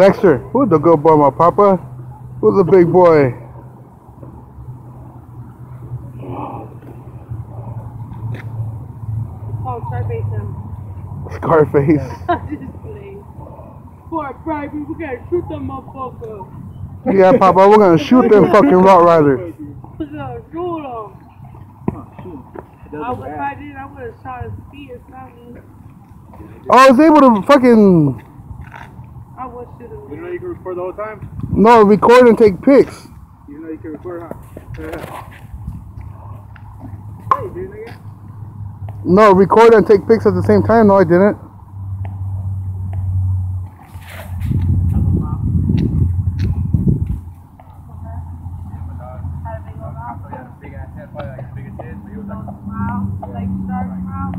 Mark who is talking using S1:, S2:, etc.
S1: Dexter, who's the good boy, my papa? Who's the big boy?
S2: Oh, Scarface him.
S1: Scarface.
S2: Just playing. For a private, we gotta shoot them motherfucker.
S1: Yeah, papa, we're gonna shoot them fucking Rottweilers.
S2: We're gonna shoot them. I would, if I did, I would have shot his feet or something.
S1: I was able to fucking,
S2: I would shoot him.
S3: You know you can record the whole time?
S1: no, record and take pics.
S3: You know you can record, huh? Yeah. Hey, dude, nigga.
S1: No, record and take pics at the same time. No, I didn't.
S3: Big ass head, probably like big as his, but he was like,
S2: Wow, like shark mouth.